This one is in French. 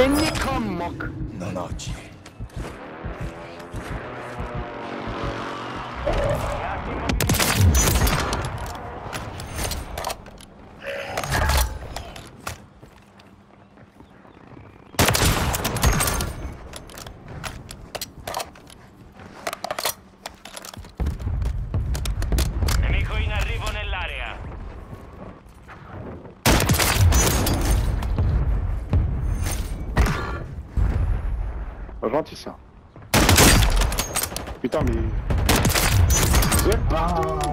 便利監目七 Pas gentil ça. Putain mais... Partout